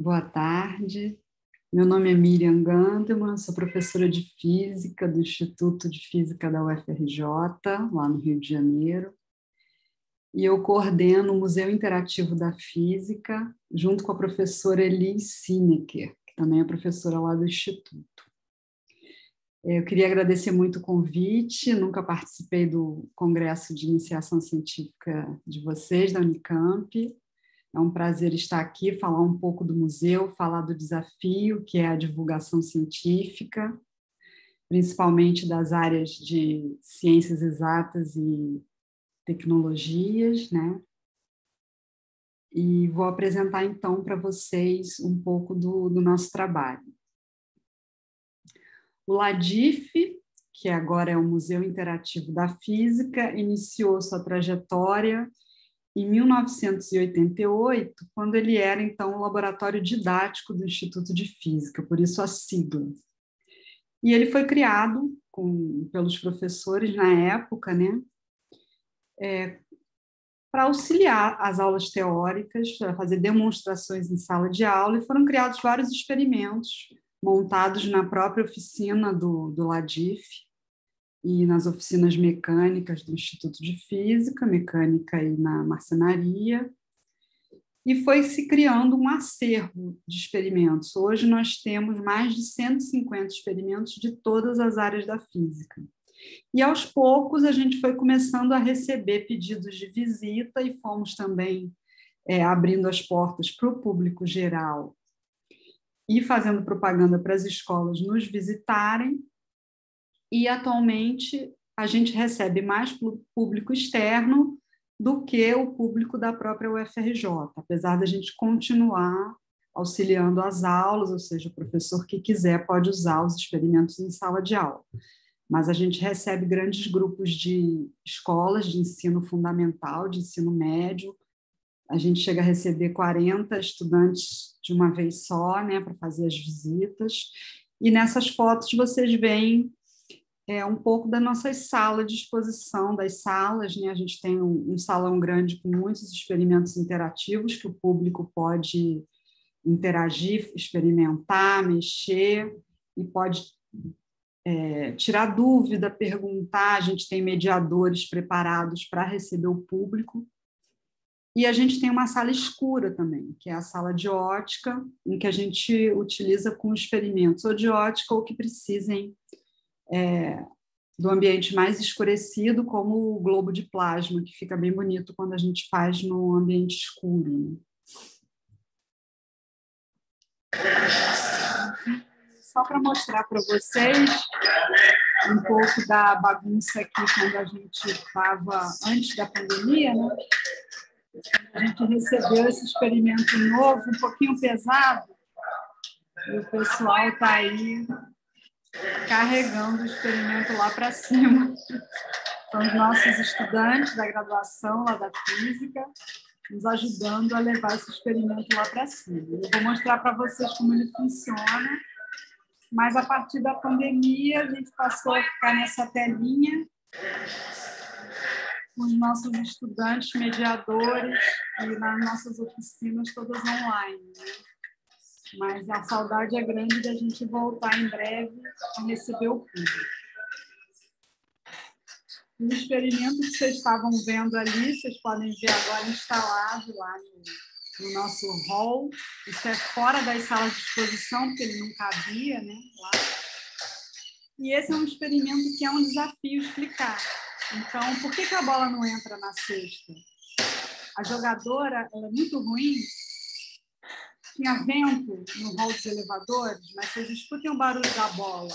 Boa tarde. Meu nome é Miriam Gandeman, sou professora de Física do Instituto de Física da UFRJ, lá no Rio de Janeiro. E eu coordeno o Museu Interativo da Física, junto com a professora Elis Sineker, que também é professora lá do Instituto. Eu queria agradecer muito o convite, nunca participei do Congresso de Iniciação Científica de vocês, da Unicamp, é um prazer estar aqui, falar um pouco do museu, falar do desafio que é a divulgação científica, principalmente das áreas de ciências exatas e tecnologias, né? E vou apresentar então para vocês um pouco do, do nosso trabalho. O LADIF, que agora é o Museu Interativo da Física, iniciou sua trajetória em 1988, quando ele era então o laboratório didático do Instituto de Física, por isso a sigla. E ele foi criado com, pelos professores na época, né, é, para auxiliar as aulas teóricas, para fazer demonstrações em sala de aula, e foram criados vários experimentos montados na própria oficina do, do LADIF, e nas oficinas mecânicas do Instituto de Física, mecânica e na marcenaria, e foi se criando um acervo de experimentos. Hoje nós temos mais de 150 experimentos de todas as áreas da física. E aos poucos a gente foi começando a receber pedidos de visita e fomos também é, abrindo as portas para o público geral e fazendo propaganda para as escolas nos visitarem e atualmente a gente recebe mais público externo do que o público da própria UFRJ, apesar da gente continuar auxiliando as aulas, ou seja, o professor que quiser pode usar os experimentos em sala de aula. Mas a gente recebe grandes grupos de escolas de ensino fundamental, de ensino médio. A gente chega a receber 40 estudantes de uma vez só, né, para fazer as visitas. E nessas fotos vocês veem é, um pouco da nossa sala de exposição, das salas. Né? A gente tem um, um, salão grande com muitos experimentos interativos que o público pode interagir, experimentar, mexer e pode é, tirar dúvida, perguntar. A gente tem mediadores preparados para receber o público. E a gente tem uma sala escura também, que é a sala de ótica, em que a gente utiliza com experimentos ou de ótica ou que precisem é, do ambiente mais escurecido, como o globo de plasma, que fica bem bonito quando a gente faz no ambiente escuro. Né? Só para mostrar para vocês um pouco da bagunça aqui quando a gente estava antes da pandemia, né? A gente recebeu esse experimento novo, um pouquinho pesado, e o pessoal está aí carregando o experimento lá para cima. São os nossos estudantes da graduação lá da física, nos ajudando a levar esse experimento lá para cima. Eu vou mostrar para vocês como ele funciona, mas a partir da pandemia a gente passou a ficar nessa telinha com os nossos estudantes mediadores e nas nossas oficinas todas online. Né? Mas a saudade é grande da gente voltar em breve a receber o público. O experimento que vocês estavam vendo ali, vocês podem ver agora instalado lá no, no nosso hall. Isso é fora das salas de exposição, porque ele não cabia né, lá. E esse é um experimento que é um desafio explicar. Então, por que, que a bola não entra na cesta? A jogadora é muito ruim tinha vento no hall dos elevadores, mas vocês escutem o barulho da bola.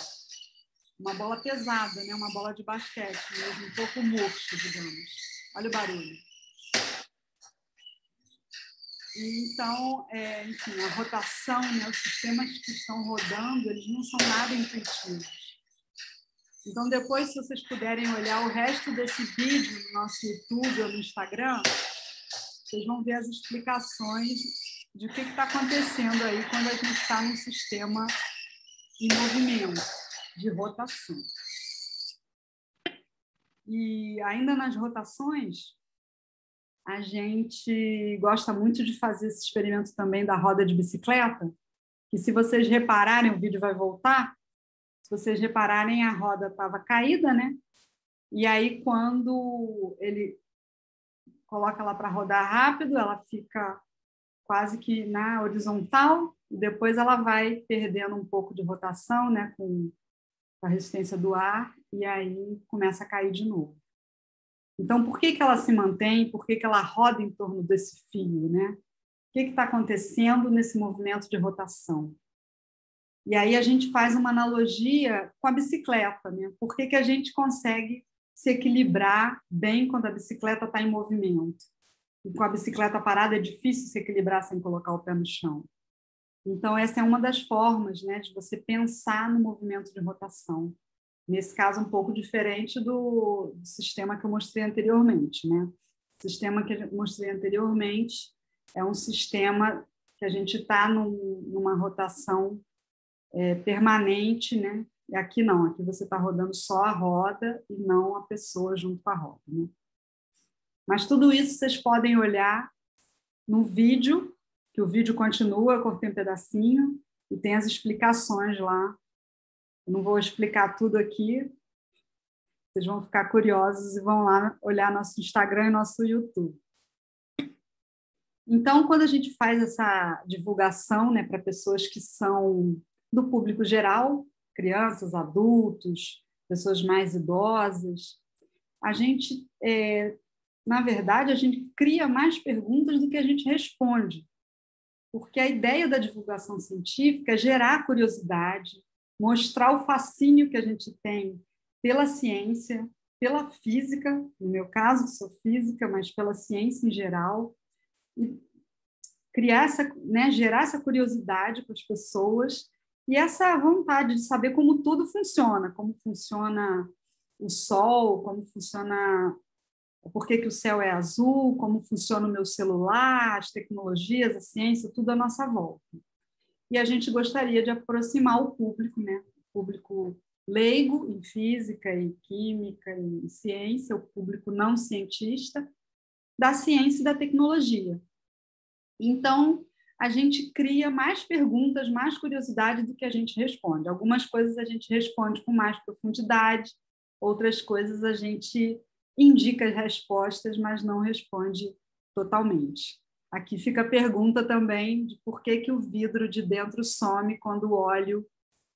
Uma bola pesada, né? uma bola de basquete mesmo, um pouco murcho, digamos. Olha o barulho. então, é, enfim, a rotação, né, os sistemas que estão rodando, eles não são nada intuitivos. Então, depois, se vocês puderem olhar o resto desse vídeo no nosso YouTube ou no Instagram, vocês vão ver as explicações de o que está acontecendo aí quando a gente está num sistema em movimento, de rotação. E ainda nas rotações, a gente gosta muito de fazer esse experimento também da roda de bicicleta, que se vocês repararem, o vídeo vai voltar, se vocês repararem, a roda estava caída, né? E aí, quando ele coloca ela para rodar rápido, ela fica quase que na horizontal, e depois ela vai perdendo um pouco de rotação, né, com a resistência do ar, e aí começa a cair de novo. Então, por que, que ela se mantém? Por que, que ela roda em torno desse fio? Né? O que está acontecendo nesse movimento de rotação? E aí a gente faz uma analogia com a bicicleta. Né? Por que, que a gente consegue se equilibrar bem quando a bicicleta está em movimento? E com a bicicleta parada é difícil se equilibrar sem colocar o pé no chão. Então, essa é uma das formas né, de você pensar no movimento de rotação. Nesse caso, um pouco diferente do, do sistema que eu mostrei anteriormente. Né? O sistema que eu mostrei anteriormente é um sistema que a gente está num, numa rotação é, permanente, né? E aqui não, aqui você está rodando só a roda e não a pessoa junto com a roda. Né? Mas tudo isso vocês podem olhar no vídeo, que o vídeo continua, eu cortei um pedacinho, e tem as explicações lá eu não vou explicar tudo aqui. Vocês vão ficar curiosos e vão lá olhar nosso Instagram e nosso YouTube. Então, quando a gente faz essa divulgação né, para pessoas que são do público geral, crianças, adultos, pessoas mais idosas, a gente, é, na verdade, a gente cria mais perguntas do que a gente responde. Porque a ideia da divulgação científica é gerar curiosidade, mostrar o fascínio que a gente tem pela ciência, pela física, no meu caso, sou física, mas pela ciência em geral, e criar essa, né, gerar essa curiosidade para as pessoas e essa vontade de saber como tudo funciona, como funciona o sol, como funciona por que, que o céu é azul, como funciona o meu celular, as tecnologias, a ciência, tudo à nossa volta e a gente gostaria de aproximar o público, né? O público leigo em física e química e ciência, o público não cientista, da ciência e da tecnologia. Então, a gente cria mais perguntas, mais curiosidade do que a gente responde. Algumas coisas a gente responde com mais profundidade, outras coisas a gente indica as respostas, mas não responde totalmente. Aqui fica a pergunta também de por que, que o vidro de dentro some quando o óleo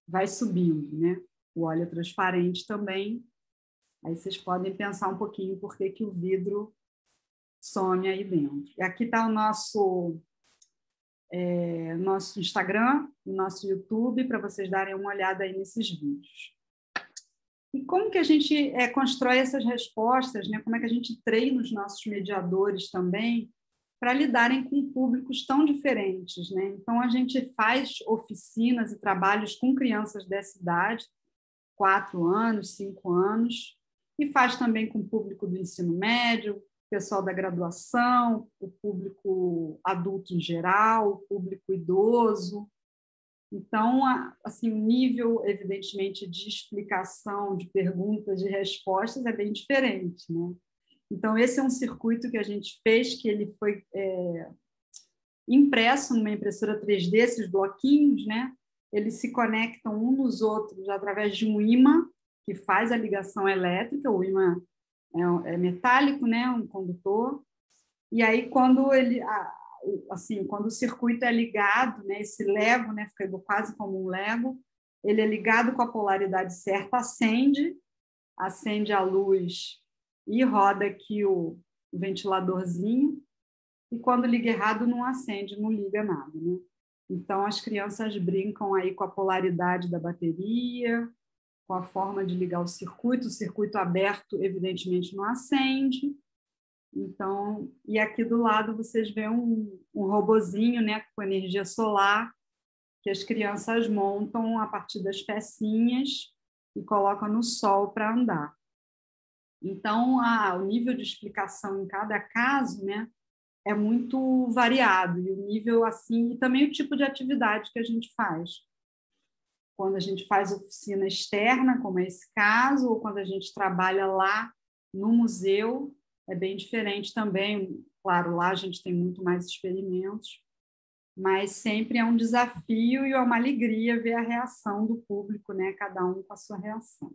vai subindo, né? O óleo é transparente também. Aí vocês podem pensar um pouquinho por que, que o vidro some aí dentro. E aqui está o nosso é, nosso Instagram, o nosso YouTube, para vocês darem uma olhada aí nesses vídeos. E como que a gente é, constrói essas respostas, né? Como é que a gente treina os nossos mediadores também para lidarem com públicos tão diferentes. Né? Então, a gente faz oficinas e trabalhos com crianças dessa idade, quatro anos, cinco anos, e faz também com o público do ensino médio, pessoal da graduação, o público adulto em geral, o público idoso. Então, assim, o nível, evidentemente, de explicação, de perguntas, de respostas é bem diferente, né? Então, esse é um circuito que a gente fez, que ele foi é, impresso numa impressora 3D, esses bloquinhos, né? Eles se conectam uns nos outros através de um ímã que faz a ligação elétrica. O ímã é, é metálico, né? Um condutor. E aí, quando ele, assim, quando o circuito é ligado, né? Esse lego, né? Fica quase como um lego. Ele é ligado com a polaridade certa, acende, acende a luz e roda aqui o ventiladorzinho, e quando liga errado não acende, não liga nada, né? Então as crianças brincam aí com a polaridade da bateria, com a forma de ligar o circuito, o circuito aberto evidentemente não acende. Então, e aqui do lado vocês veem um, um robozinho, né, com energia solar, que as crianças montam a partir das pecinhas e colocam no sol para andar. Então, a, o nível de explicação em cada caso, né, é muito variado e o nível assim e também o tipo de atividade que a gente faz. Quando a gente faz oficina externa, como é esse caso, ou quando a gente trabalha lá no museu, é bem diferente também. Claro, lá a gente tem muito mais experimentos, mas sempre é um desafio e é uma alegria ver a reação do público, né? Cada um com a sua reação.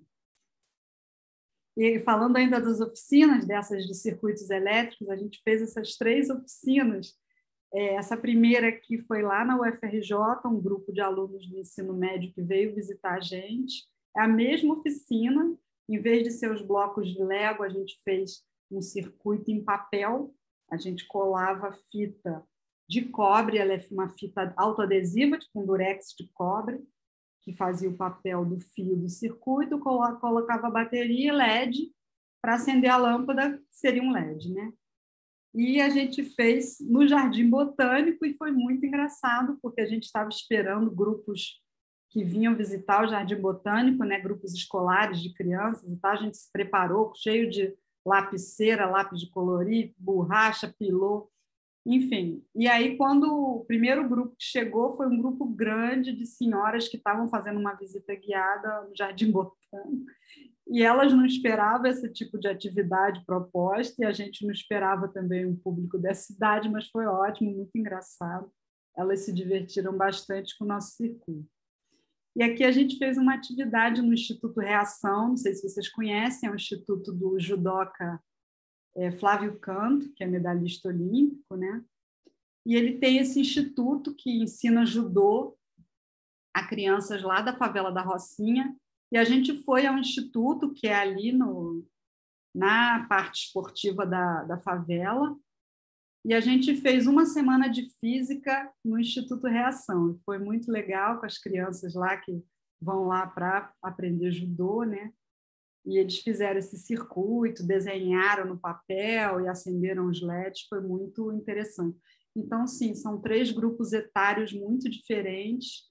E falando ainda das oficinas, dessas de circuitos elétricos, a gente fez essas três oficinas. É, essa primeira aqui foi lá na UFRJ, um grupo de alunos do ensino médio que veio visitar a gente. É a mesma oficina, em vez de ser os blocos de Lego, a gente fez um circuito em papel. A gente colava fita de cobre, ela é uma fita autoadesiva, com tipo durex de cobre, que fazia o papel do fio do circuito, colocava bateria LED para acender a lâmpada, seria um LED, né? E a gente fez no Jardim Botânico e foi muito engraçado, porque a gente estava esperando grupos que vinham visitar o Jardim Botânico, né, grupos escolares de crianças e tal, a gente se preparou cheio de lapiseira, lápis de colorir, borracha, pilô, enfim, e aí quando o primeiro grupo que chegou foi um grupo grande de senhoras que estavam fazendo uma visita guiada no Jardim Botânico, e elas não esperavam esse tipo de atividade proposta, e a gente não esperava também um público dessa cidade, mas foi ótimo, muito engraçado. Elas se divertiram bastante com o nosso circuito. E aqui a gente fez uma atividade no Instituto Reação, não sei se vocês conhecem, é o Instituto do Judoca é, Flávio Canto, que é medalhista olímpico, né? E ele tem esse instituto que ensina judô a crianças lá da favela da Rocinha. E a gente foi ao instituto que é ali no, na parte esportiva da, da favela. E a gente fez uma semana de física no Instituto Reação. Foi muito legal com as crianças lá que vão lá para aprender judô, né? e eles fizeram esse circuito, desenharam no papel e acenderam os LEDs, foi muito interessante. Então, sim, são três grupos etários muito diferentes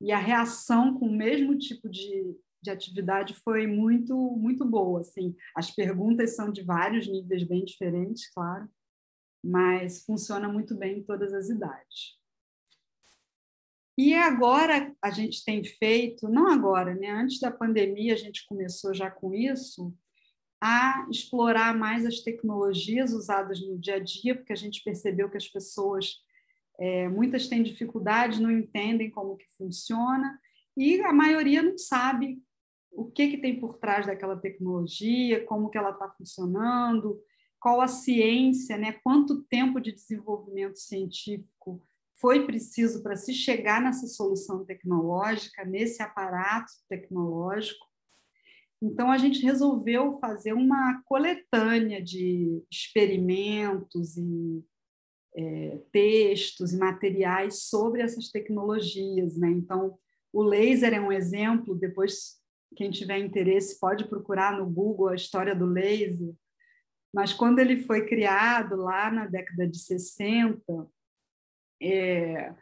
e a reação com o mesmo tipo de, de atividade foi muito muito boa. Assim. As perguntas são de vários níveis bem diferentes, claro, mas funciona muito bem em todas as idades. E agora a gente tem feito, não agora, né? antes da pandemia a gente começou já com isso, a explorar mais as tecnologias usadas no dia a dia, porque a gente percebeu que as pessoas, é, muitas têm dificuldade, não entendem como que funciona, e a maioria não sabe o que, que tem por trás daquela tecnologia, como que ela está funcionando, qual a ciência, né? quanto tempo de desenvolvimento científico foi preciso para se chegar nessa solução tecnológica, nesse aparato tecnológico. Então, a gente resolveu fazer uma coletânea de experimentos e é, textos e materiais sobre essas tecnologias. Né? Então, o laser é um exemplo, depois, quem tiver interesse, pode procurar no Google a história do laser. Mas quando ele foi criado lá na década de 60, é,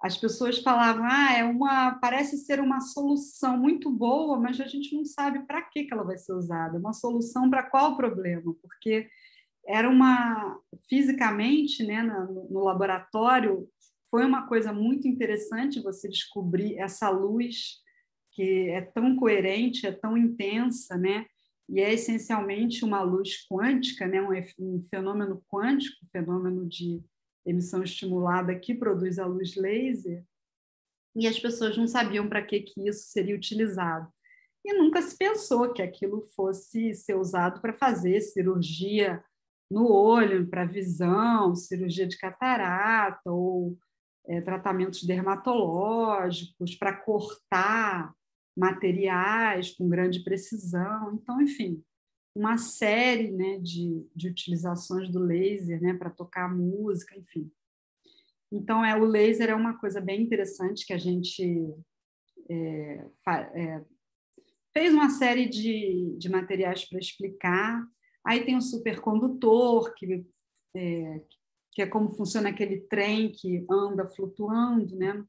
as pessoas falavam, ah, é uma, parece ser uma solução muito boa, mas a gente não sabe para que, que ela vai ser usada. Uma solução para qual problema? Porque era uma fisicamente, né, no, no laboratório, foi uma coisa muito interessante você descobrir essa luz que é tão coerente, é tão intensa, né? E é essencialmente uma luz quântica, né? um, fenômeno quântico, fenômeno de emissão estimulada que produz a luz laser, e as pessoas não sabiam para que, que isso seria utilizado. E nunca se pensou que aquilo fosse ser usado para fazer cirurgia no olho, para visão, cirurgia de catarata ou é, tratamentos dermatológicos, para cortar materiais com grande precisão. Então, enfim, uma série né, de, de utilizações do laser né, para tocar música, enfim. Então, é, o laser é uma coisa bem interessante que a gente é, é, fez uma série de, de materiais para explicar. Aí tem o supercondutor, que, é, que é como funciona aquele trem que anda flutuando, né?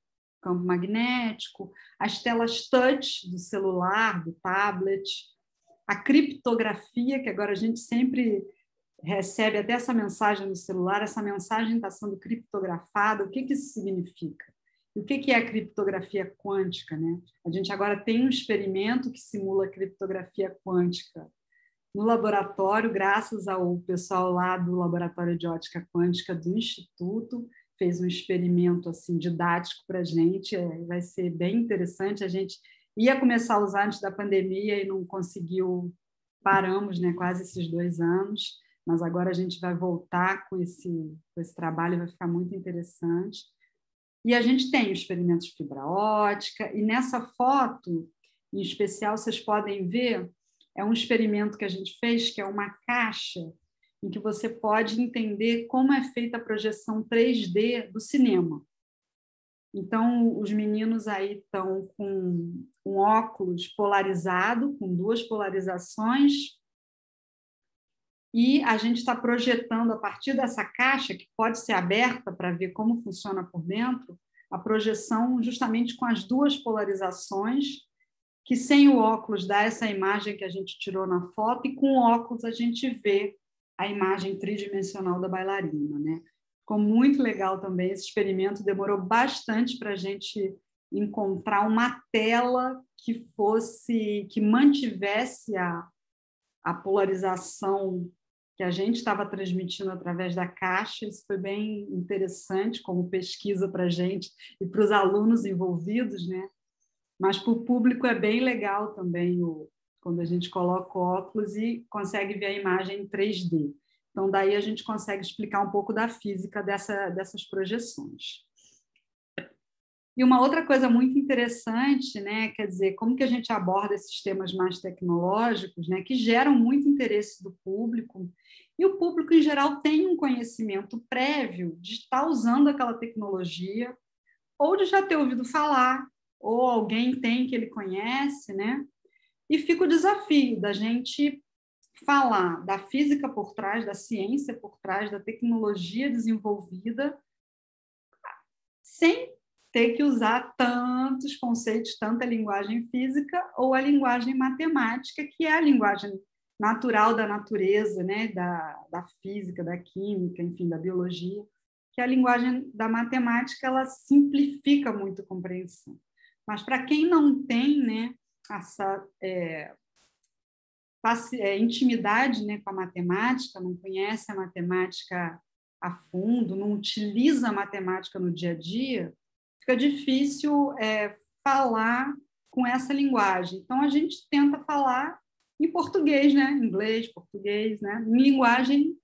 Campo magnético, as telas touch do celular, do tablet, a criptografia, que agora a gente sempre recebe até essa mensagem no celular, essa mensagem está sendo criptografada, o que, que isso significa? E o que, que é a criptografia quântica? Né? A gente agora tem um experimento que simula a criptografia quântica no laboratório, graças ao pessoal lá do Laboratório de Ótica Quântica do Instituto, fez um experimento assim didático para a gente, é, vai ser bem interessante. A gente ia começar a usar antes da pandemia e não conseguiu, paramos, né, quase esses dois anos, mas agora a gente vai voltar com esse, com esse trabalho, vai ficar muito interessante. E a gente tem experimentos de fibra ótica, e nessa foto, em especial, vocês podem ver, é um experimento que a gente fez, que é uma caixa em que você pode entender como é feita a projeção 3D do cinema. Então, os meninos aí estão com um óculos polarizado, com duas polarizações, e a gente está projetando a partir dessa caixa, que pode ser aberta para ver como funciona por dentro, a projeção justamente com as duas polarizações, que sem o óculos dá essa imagem que a gente tirou na foto, e com o óculos a gente vê a imagem tridimensional da bailarina. Né? Ficou muito legal também esse experimento, demorou bastante para a gente encontrar uma tela que fosse, que mantivesse a, a polarização que a gente estava transmitindo através da caixa. Isso foi bem interessante como pesquisa para a gente e para os alunos envolvidos, né? Mas para o público é bem legal também o, quando a gente coloca óculos e consegue ver a imagem em 3D. Então, daí a gente consegue explicar um pouco da física dessa, dessas projeções. E uma outra coisa muito interessante, né, quer dizer, como que a gente aborda esses temas mais tecnológicos, né, que geram muito interesse do público, e o público em geral tem um conhecimento prévio de estar usando aquela tecnologia, ou de já ter ouvido falar, ou alguém tem que ele conhece, né? E fica o desafio da gente falar da física por trás, da ciência por trás, da tecnologia desenvolvida, sem ter que usar tantos conceitos, tanta linguagem física ou a linguagem matemática, que é a linguagem natural da natureza, né, da, da física, da química, enfim, da biologia, que a linguagem da matemática ela simplifica muito a compreensão. Mas para quem não tem, né, essa é, é, intimidade né, com a matemática, não conhece a matemática a fundo, não utiliza a matemática no dia a dia, fica difícil é, falar com essa linguagem. Então, a gente tenta falar em português, né? inglês, português, né? em linguagem,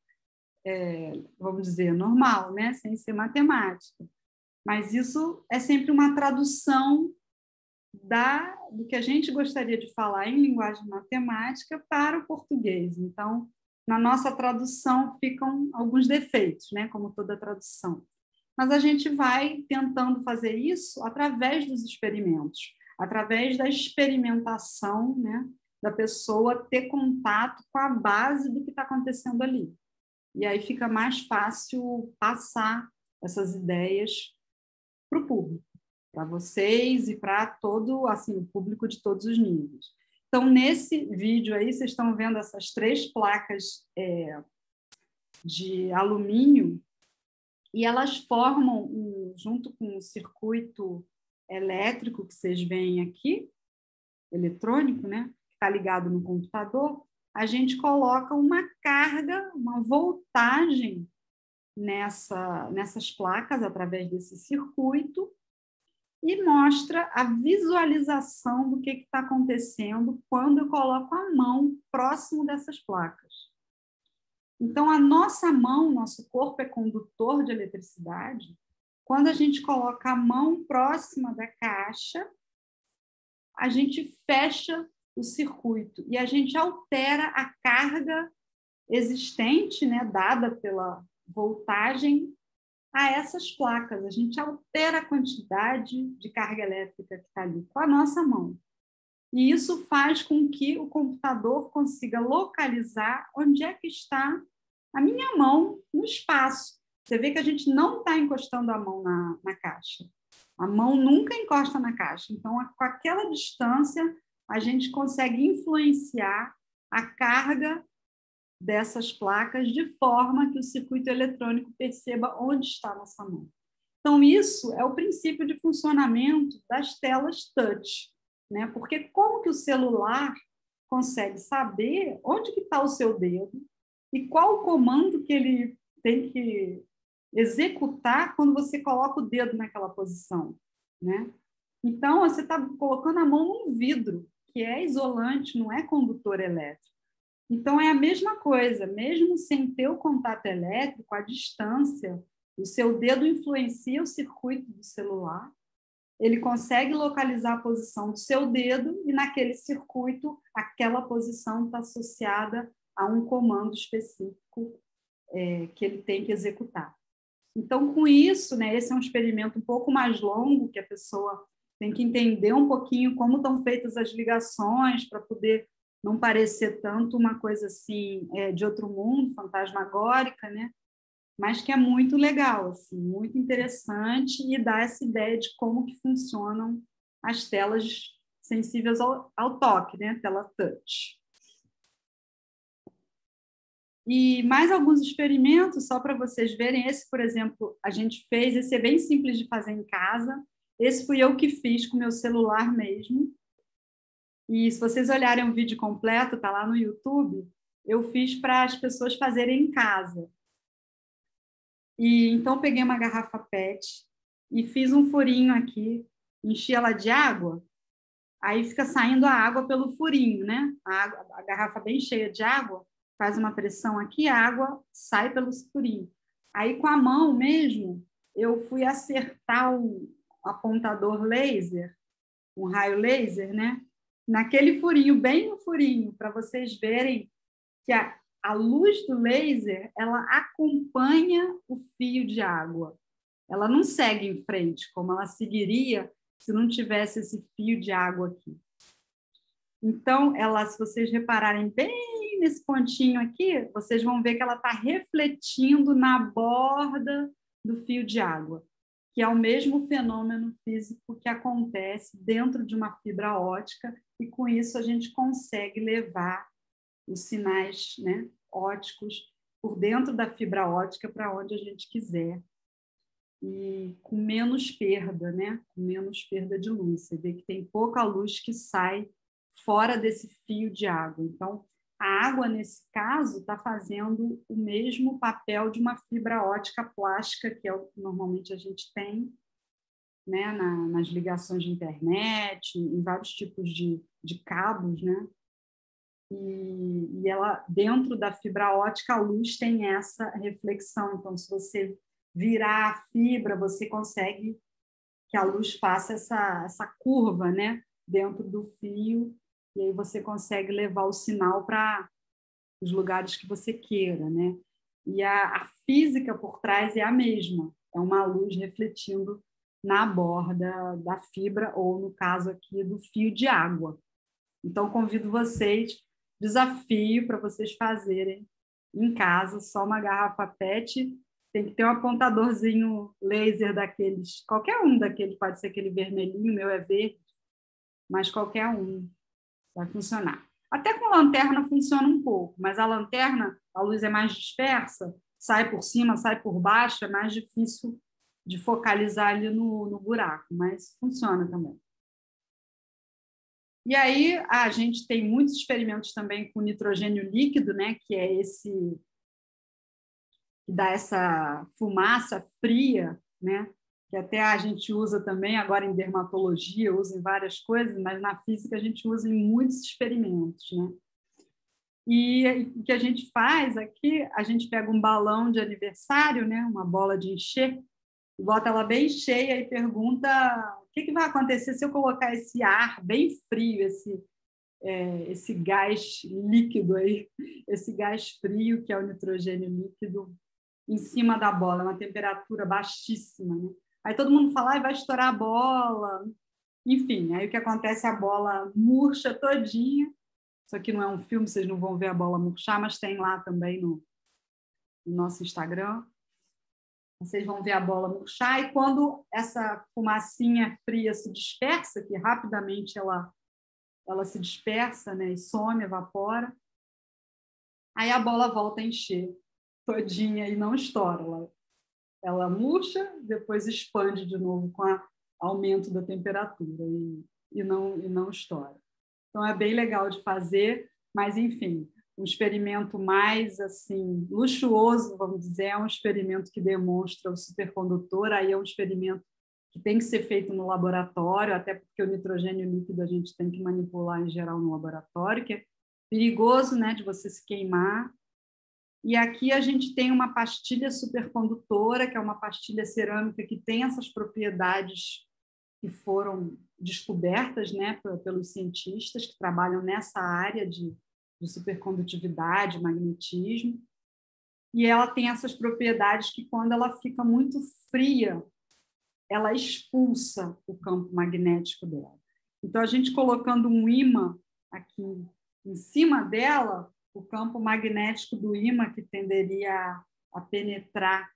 é, vamos dizer, normal, né? sem ser matemática. Mas isso é sempre uma tradução da, do que a gente gostaria de falar em linguagem matemática para o português. Então, na nossa tradução ficam alguns defeitos, né, como toda tradução. Mas a gente vai tentando fazer isso através dos experimentos, através da experimentação, né, da pessoa ter contato com a base do que está acontecendo ali. E aí fica mais fácil passar essas ideias para o público para vocês e para todo assim o público de todos os níveis. Então, nesse vídeo aí, vocês estão vendo essas três placas é, de alumínio e elas formam, um, junto com o circuito elétrico que vocês veem aqui, eletrônico, né, que está ligado no computador, a gente coloca uma carga, uma voltagem nessa, nessas placas através desse circuito e mostra a visualização do que está acontecendo quando eu coloco a mão próximo dessas placas. Então, a nossa mão, nosso corpo é condutor de eletricidade. Quando a gente coloca a mão próxima da caixa, a gente fecha o circuito e a gente altera a carga existente, né, dada pela voltagem a essas placas. A gente altera a quantidade de carga elétrica que está ali com a nossa mão. E isso faz com que o computador consiga localizar onde é que está a minha mão no espaço. Você vê que a gente não está encostando a mão na, na caixa. A mão nunca encosta na caixa. Então, com aquela distância, a gente consegue influenciar a carga dessas placas de forma que o circuito eletrônico perceba onde está a nossa mão. Então, isso é o princípio de funcionamento das telas touch, né? Porque como que o celular consegue saber onde que está o seu dedo e qual o comando que ele tem que executar quando você coloca o dedo naquela posição, né? Então, você está colocando a mão num vidro, que é isolante, não é condutor elétrico. Então, é a mesma coisa, mesmo sem ter o contato elétrico, a distância, o seu dedo influencia o circuito do celular, ele consegue localizar a posição do seu dedo e, naquele circuito, aquela posição está associada a um comando específico é, que ele tem que executar. Então, com isso, né, esse é um experimento um pouco mais longo, que a pessoa tem que entender um pouquinho como estão feitas as ligações para poder não parecer tanto uma coisa assim é, de outro mundo, fantasmagórica, né? Mas que é muito legal, assim, muito interessante e dá essa ideia de como que funcionam as telas sensíveis ao, ao toque, né? Tela touch. E mais alguns experimentos, só para vocês verem. Esse, por exemplo, a gente fez, esse é bem simples de fazer em casa. Esse fui eu que fiz com meu celular mesmo. E se vocês olharem o vídeo completo, tá lá no YouTube, eu fiz para as pessoas fazerem em casa. E então peguei uma garrafa PET e fiz um furinho aqui, enchi ela de água. Aí fica saindo a água pelo furinho, né? A, água, a garrafa bem cheia de água, faz uma pressão aqui, a água sai pelo furinho. Aí com a mão mesmo, eu fui acertar o, apontador laser, um raio laser, né? Naquele furinho, bem no furinho, para vocês verem que a, a luz do laser ela acompanha o fio de água. Ela não segue em frente, como ela seguiria se não tivesse esse fio de água aqui. Então, ela, se vocês repararem bem nesse pontinho aqui, vocês vão ver que ela está refletindo na borda do fio de água que é o mesmo fenômeno físico que acontece dentro de uma fibra ótica, e com isso a gente consegue levar os sinais né, óticos por dentro da fibra ótica para onde a gente quiser. E com menos perda, né? com menos perda de luz. Você vê que tem pouca luz que sai fora desse fio de água. Então, a água, nesse caso, está fazendo o mesmo papel de uma fibra ótica plástica, que é o que normalmente a gente tem né, na, nas ligações de internet, em vários tipos de, de cabos, né? E, e, ela, dentro da fibra ótica, a luz tem essa reflexão. Então, se você virar a fibra, você consegue que a luz faça essa, essa curva, né? Dentro do fio e aí você consegue levar o sinal para os lugares que você queira, né? E a, a, física por trás é a mesma, é uma luz refletindo na borda da fibra ou no caso aqui do fio de água. Então convido vocês, desafio para vocês fazerem em casa só uma garrafa PET, tem que ter um apontadorzinho laser daqueles, qualquer um daqueles, pode ser aquele vermelhinho, meu é verde, mas qualquer um vai funcionar. Até com lanterna funciona um pouco, mas a lanterna, a luz é mais dispersa, sai por cima, sai por baixo, é mais difícil de focalizar ali no, no buraco, mas funciona também. E aí a gente tem muitos experimentos também com nitrogênio líquido, né, que é esse que dá essa fumaça fria, né, que até a gente usa também agora em dermatologia, usa em várias coisas, mas na física a gente usa em muitos experimentos, né? E o que a gente faz aqui, a gente pega um balão de aniversário, né, uma bola de encher, bota ela bem cheia e pergunta o que, que vai acontecer se eu colocar esse ar bem frio, esse é, esse gás líquido aí, esse gás frio que é o nitrogênio líquido em cima da bola, uma temperatura baixíssima, né? Aí todo mundo fala, vai estourar a bola. Enfim, aí o que acontece? A bola murcha todinha. Isso aqui não é um filme, vocês não vão ver a bola murchar, mas tem lá também no, no nosso Instagram. Vocês vão ver a bola murchar e quando essa fumacinha fria se dispersa, que rapidamente ela ela se dispersa, né, e some, evapora, aí a bola volta a encher todinha e não estoura. Ela ela murcha, depois expande de novo com o aumento da temperatura e, e, não, e não estoura. Então é bem legal de fazer, mas enfim, um experimento mais assim luxuoso, vamos dizer, é um experimento que demonstra o supercondutor, aí é um experimento que tem que ser feito no laboratório, até porque o nitrogênio líquido a gente tem que manipular em geral no laboratório, que é perigoso, né, de você se queimar. E aqui a gente tem uma pastilha supercondutora, que é uma pastilha cerâmica que tem essas propriedades que foram descobertas, né, pelos cientistas que trabalham nessa área de, de supercondutividade, magnetismo. E ela tem essas propriedades que quando ela fica muito fria, ela expulsa o campo magnético dela. Então, a gente colocando um ímã aqui em cima dela, o campo magnético do ímã que tenderia a penetrar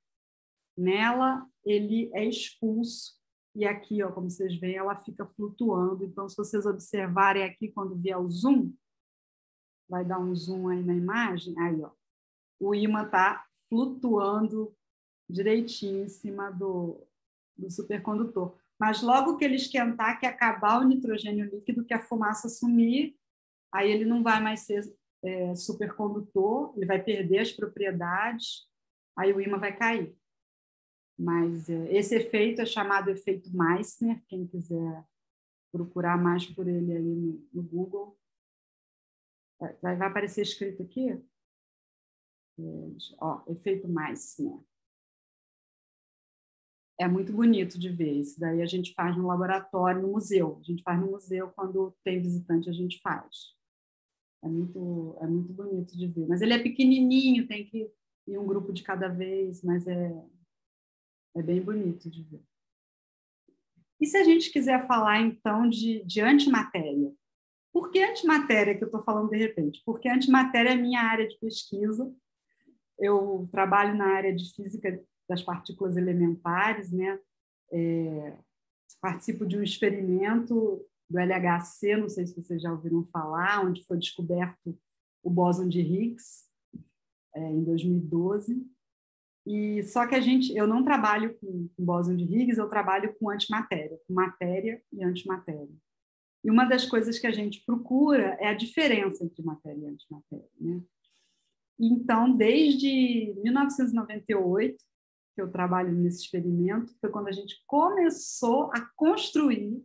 nela, ele é expulso. E aqui, ó, como vocês veem, ela fica flutuando. Então, se vocês observarem aqui, quando vier o zoom, vai dar um zoom aí na imagem, aí, ó, o ímã está flutuando direitinho em cima do, do supercondutor. Mas logo que ele esquentar, que acabar o nitrogênio líquido, que a fumaça sumir, aí ele não vai mais ser é, supercondutor, ele vai perder as propriedades, aí o ímã vai cair. Mas é, esse efeito é chamado efeito Meissner, quem quiser procurar mais por ele aí no, no Google. Vai, vai aparecer escrito aqui? É, ó, efeito Meissner é muito bonito de ver. Isso daí a gente faz no laboratório, no museu. A gente faz no museu quando tem visitante, a gente faz. É muito, é muito bonito de ver. Mas ele é pequenininho, tem que ir um grupo de cada vez, mas é, é bem bonito de ver. E se a gente quiser falar, então, de, de antimatéria? Por que antimatéria que eu estou falando de repente? Porque antimatéria é minha área de pesquisa. Eu trabalho na área de física das partículas elementares, né? É, participo de um experimento do LHC, não sei se vocês já ouviram falar, onde foi descoberto o bóson de Higgs é, em 2012. E só que a gente, eu não trabalho com, com bóson de Higgs, eu trabalho com antimatéria, com matéria e antimatéria. E uma das coisas que a gente procura é a diferença entre matéria e antimatéria, né? Então, desde 1998, que eu trabalho nesse experimento, foi quando a gente começou a construir.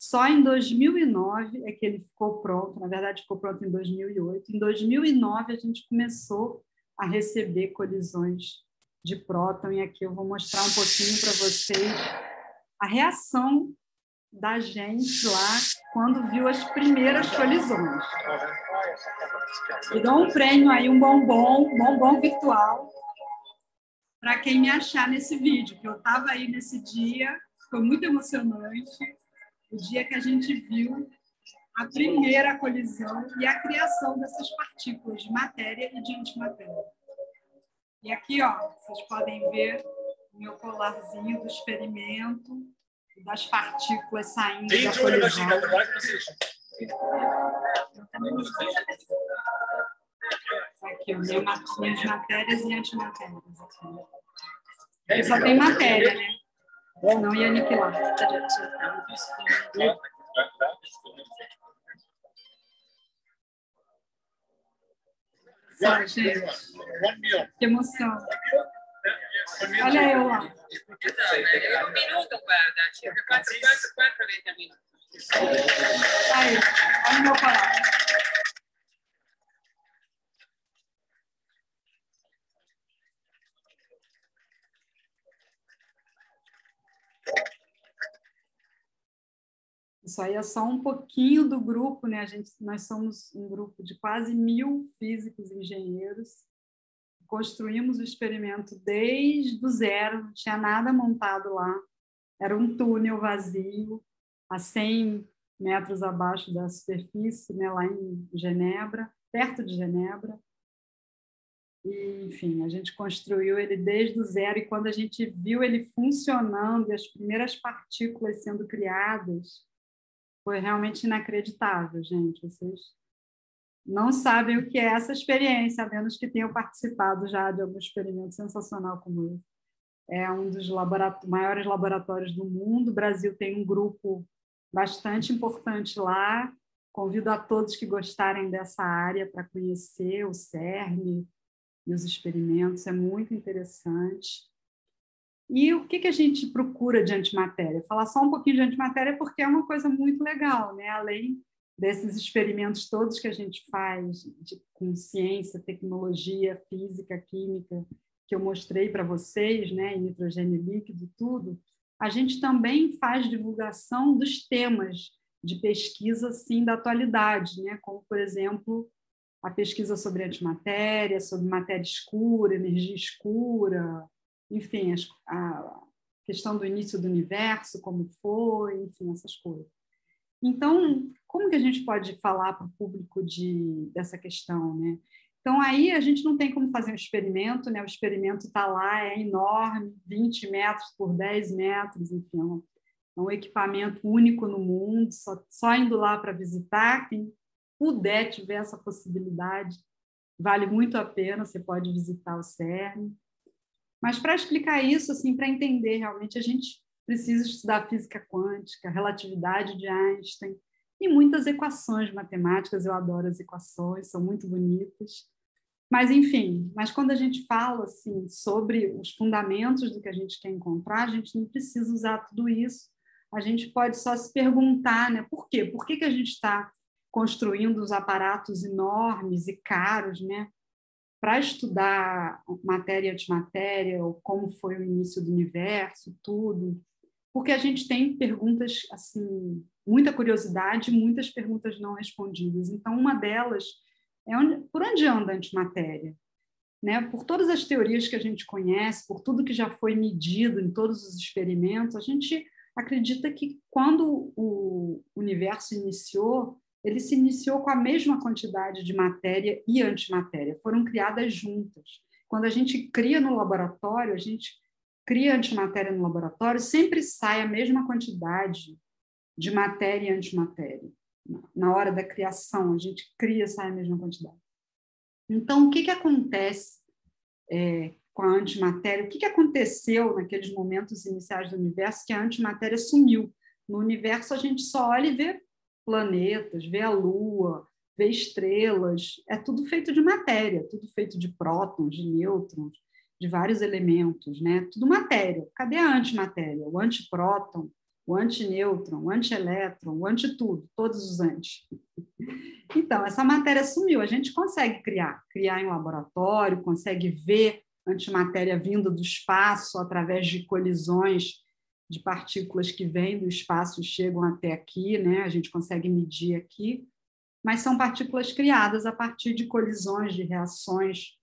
Só em 2009 é que ele ficou pronto, na verdade, ficou pronto em 2008. Em 2009, a gente começou a receber colisões de próton, e aqui eu vou mostrar um pouquinho para vocês a reação da gente lá quando viu as primeiras colisões. E dou um prêmio aí, um bombom, bombom virtual, para quem me achar nesse vídeo, que eu estava aí nesse dia, foi muito emocionante, o dia que a gente viu a primeira colisão e a criação dessas partículas de matéria e de antimatéria. E aqui, ó, vocês podem ver o meu colarzinho do experimento, das partículas saindo da colisão. Aqui, ó, minhas matérias e antimatérias. Aqui. Só tem matéria, né? Não ia aniquilar. Que emoção. Olha eu lá. Um minuto, guarda. Circa 4, 4, 4, 20 minutos. Aí, olha o meu colar. Isso aí é só um pouquinho do grupo, né? A gente, nós somos um grupo de quase mil físicos e engenheiros. Construímos o experimento desde o zero, não tinha nada montado lá. Era um túnel vazio, a 100 metros abaixo da superfície, né? lá em Genebra, perto de Genebra. E, enfim, a gente construiu ele desde o zero e quando a gente viu ele funcionando e as primeiras partículas sendo criadas, foi realmente inacreditável, gente. Vocês não sabem o que é essa experiência, a menos que tenham participado já de algum experimento sensacional como esse. É um dos maiores laboratórios do mundo. O Brasil tem um grupo bastante importante lá. Convido a todos que gostarem dessa área para conhecer o CERN e os experimentos, é muito interessante. E o que, que a gente procura de antimatéria? Falar só um pouquinho de antimatéria porque é uma coisa muito legal, né? além desses experimentos todos que a gente faz de, com ciência, tecnologia, física, química, que eu mostrei para vocês, né, nitrogênio líquido, tudo, a gente também faz divulgação dos temas de pesquisa assim da atualidade, né, como por exemplo a pesquisa sobre antimatéria, sobre matéria escura, energia escura, enfim, a questão do início do universo, como foi, enfim, essas coisas. Então, como que a gente pode falar para o público de, dessa questão, né? Então, aí a gente não tem como fazer um experimento, né? O experimento está lá, é enorme, 20 metros por 10 metros, enfim, é um é equipamento único no mundo, só, só indo lá para visitar, quem puder, tiver essa possibilidade, vale muito a pena, você pode visitar o CERN. Mas para explicar isso, assim, para entender realmente, a gente precisa estudar física quântica, relatividade de Einstein, e muitas equações matemáticas. Eu adoro as equações, são muito bonitas. Mas, enfim, mas quando a gente fala assim, sobre os fundamentos do que a gente quer encontrar, a gente não precisa usar tudo isso. A gente pode só se perguntar, né? Por quê? Por que, que a gente está construindo os aparatos enormes e caros, né? Para estudar matéria e antimatéria, ou como foi o início do universo, tudo. Porque a gente tem perguntas, assim, muita curiosidade, muitas perguntas não respondidas. Então, uma delas é onde, por onde anda a antimatéria? Né? Por todas as teorias que a gente conhece, por tudo que já foi medido em todos os experimentos, a gente acredita que quando o universo iniciou, ele se iniciou com a mesma quantidade de matéria e antimatéria, foram criadas juntas. Quando a gente cria no laboratório, a gente cria antimatéria no laboratório, sempre sai a mesma quantidade de matéria e antimatéria. Na hora da criação, a gente cria essa mesma quantidade. Então, o que, que acontece é, com a antimatéria? O que, que aconteceu naqueles momentos iniciais do universo que a antimatéria sumiu? No universo, a gente só olha e vê planetas, vê a Lua, vê estrelas. É tudo feito de matéria, tudo feito de prótons, de nêutrons, de vários elementos, né? Tudo matéria. Cadê a antimatéria? O antipróton, o antinêutron, o antielétron, o antitudo, todos os anti. Então, essa matéria sumiu. A gente consegue criar, criar em laboratório, consegue ver antimatéria vindo do espaço através de colisões de partículas que vêm do espaço e chegam até aqui, né? A gente consegue medir aqui, mas são partículas criadas a partir de colisões, de reações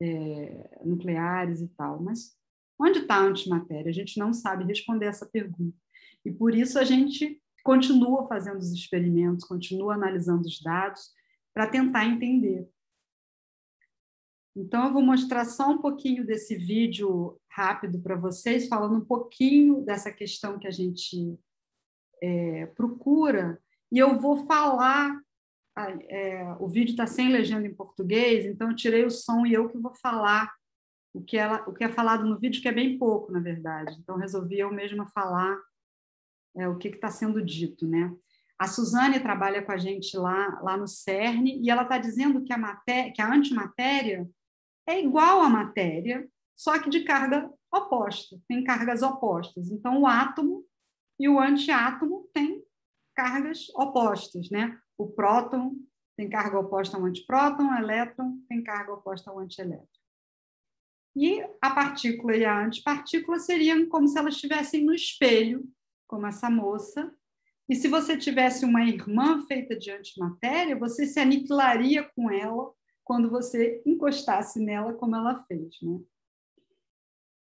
é, nucleares e tal. Mas onde está a antimatéria? A gente não sabe responder essa pergunta. E por isso a gente continua fazendo os experimentos, continua analisando os dados para tentar entender. Então, eu vou mostrar só um pouquinho desse vídeo rápido para vocês, falando um pouquinho dessa questão que a gente é, procura, e eu vou falar. É, o vídeo está sem legenda em português, então eu tirei o som e eu que vou falar o que, ela, o que é falado no vídeo, que é bem pouco, na verdade. Então, resolvi eu mesma falar é, o que está sendo dito, né? A Suzane trabalha com a gente lá, lá no CERN e ela está dizendo que a, matéria, que a antimatéria é igual à matéria, só que de carga oposta, tem cargas opostas. Então, o átomo e o antiátomo têm cargas opostas, né? O próton tem carga oposta ao antipróton, o elétron tem carga oposta ao antielétron. E a partícula e a antipartícula seriam como se elas estivessem no espelho como essa moça. E se você tivesse uma irmã feita de antimatéria, você se aniquilaria com ela quando você encostasse nela, como ela fez. Né?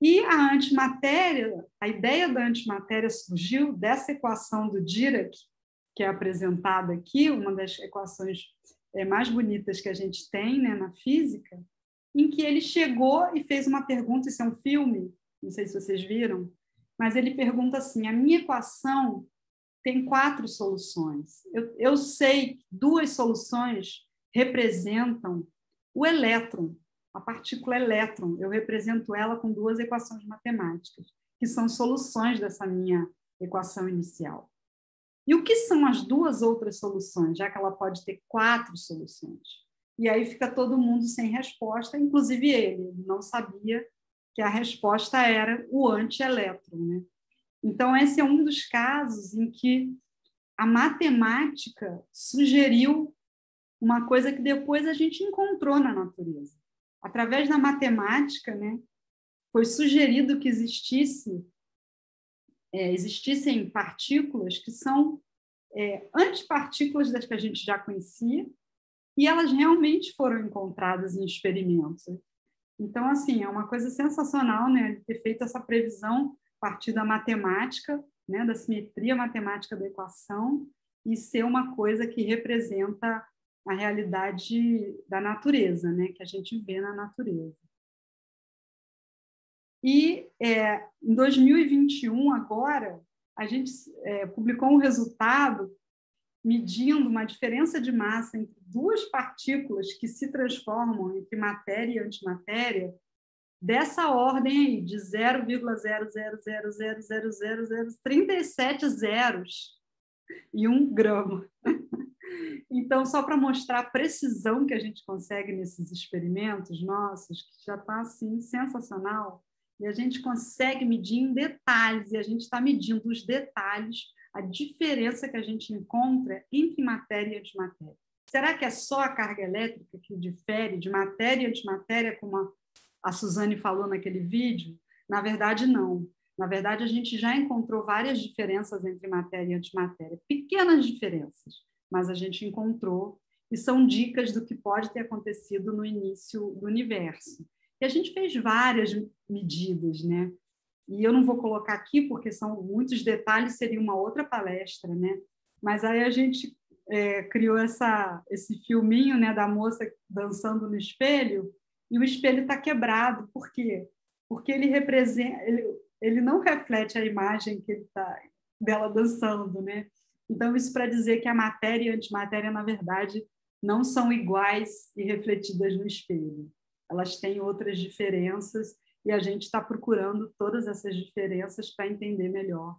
E a antimatéria, a ideia da antimatéria surgiu dessa equação do Dirac, que é apresentada aqui, uma das equações é, mais bonitas que a gente tem né, na física, em que ele chegou e fez uma pergunta, isso é um filme, não sei se vocês viram, mas ele pergunta assim: a minha equação tem quatro soluções. Eu, eu sei duas soluções representam o elétron, a partícula elétron. Eu represento ela com duas equações matemáticas, que são soluções dessa minha equação inicial. E o que são as duas outras soluções, já que ela pode ter quatro soluções? E aí fica todo mundo sem resposta, inclusive ele, não sabia que a resposta era o antielétron. Né? Então, esse é um dos casos em que a matemática sugeriu uma coisa que depois a gente encontrou na natureza. Através da matemática, né, foi sugerido que existisse é, existissem partículas que são é, antipartículas das que a gente já conhecia, e elas realmente foram encontradas em experimentos. Então, assim, é uma coisa sensacional né, ter feito essa previsão a partir da matemática, né, da simetria matemática da equação, e ser uma coisa que representa a realidade da natureza, né, que a gente vê na natureza. E é, em 2021, agora, a gente é, publicou um resultado medindo uma diferença de massa entre duas partículas que se transformam entre matéria e antimatéria dessa ordem aí, de 0,000000037 zeros e um grama. Então, só para mostrar a precisão que a gente consegue nesses experimentos nossos, que já está assim sensacional, e a gente consegue medir em detalhes, e a gente está medindo os detalhes, a diferença que a gente encontra entre matéria e antimatéria. Será que é só a carga elétrica que difere de matéria e antimatéria, como a, a Suzane falou naquele vídeo? Na verdade, não. Na verdade, a gente já encontrou várias diferenças entre matéria e antimatéria, pequenas diferenças, mas a gente encontrou, e são dicas do que pode ter acontecido no início do universo. E a gente fez várias medidas, né? E eu não vou colocar aqui porque são muitos detalhes, seria uma outra palestra, né? Mas aí a gente é, criou essa, esse filminho, né, da moça dançando no espelho e o espelho está quebrado. Por quê? Porque ele representa, ele, ele não reflete a imagem que ele tá dela dançando, né? Então isso para dizer que a matéria e a antimatéria na verdade não são iguais e refletidas no espelho elas têm outras diferenças e a gente está procurando todas essas diferenças para entender melhor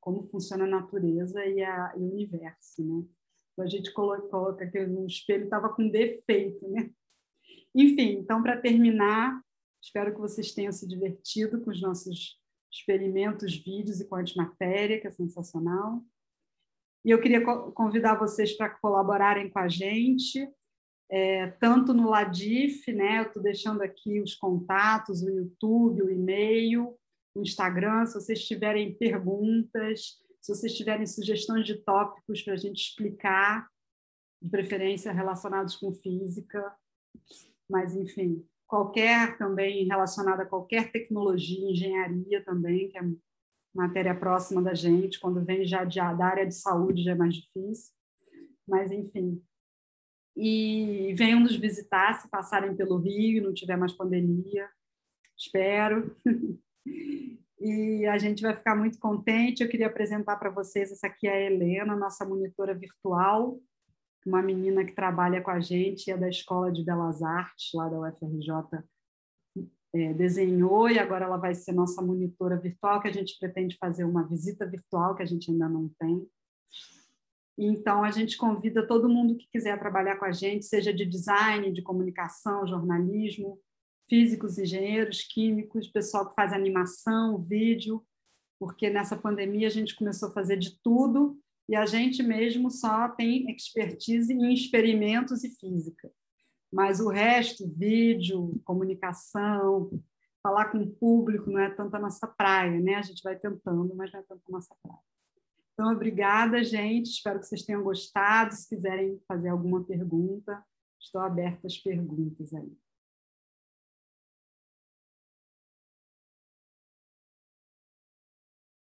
como funciona a natureza e, a, e o universo, né? Então, a gente coloca, que o espelho estava com defeito, né? Enfim, então, para terminar, espero que vocês tenham se divertido com os nossos experimentos, vídeos e com a antimatéria, que é sensacional. E eu queria convidar vocês para colaborarem com a gente é, tanto no Ladif, né? Eu estou deixando aqui os contatos, o YouTube, o e-mail, o Instagram. Se vocês tiverem perguntas, se vocês tiverem sugestões de tópicos para a gente explicar, de preferência relacionados com física, mas enfim, qualquer também relacionada a qualquer tecnologia, engenharia também, que é matéria próxima da gente, quando vem já de, da área de saúde já é mais difícil. Mas, enfim, e venham nos visitar se passarem pelo Rio não tiver mais pandemia. Espero. e a gente vai ficar muito contente. Eu queria apresentar para vocês essa aqui é a Helena, nossa monitora virtual, uma menina que trabalha com a gente, é da Escola de Belas Artes, lá da UFRJ. É, desenhou e agora ela vai ser nossa monitora virtual, que a gente pretende fazer uma visita virtual, que a gente ainda não tem. Então, a gente convida todo mundo que quiser trabalhar com a gente, seja de design, de comunicação, jornalismo, físicos, engenheiros, químicos, pessoal que faz animação, vídeo, porque nessa pandemia a gente começou a fazer de tudo e a gente mesmo só tem expertise em experimentos e física. Mas o resto, vídeo, comunicação, falar com o público, não é tanto a nossa praia, né? A gente vai tentando, mas não é tanto a nossa praia. Então, obrigada, gente. Espero que vocês tenham gostado. Se quiserem fazer alguma pergunta, estou aberta às perguntas aí.